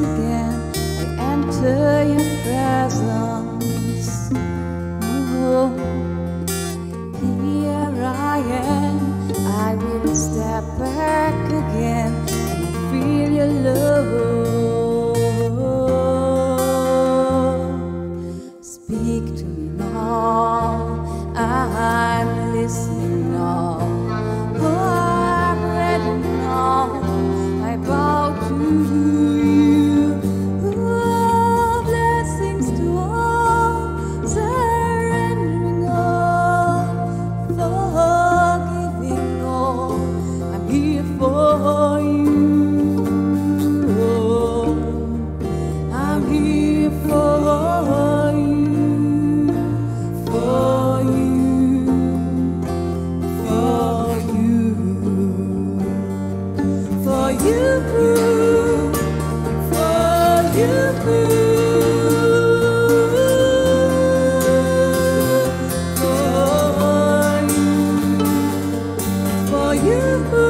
again I enter your presence. Oh, here I am, I will step back again and feel your love. you.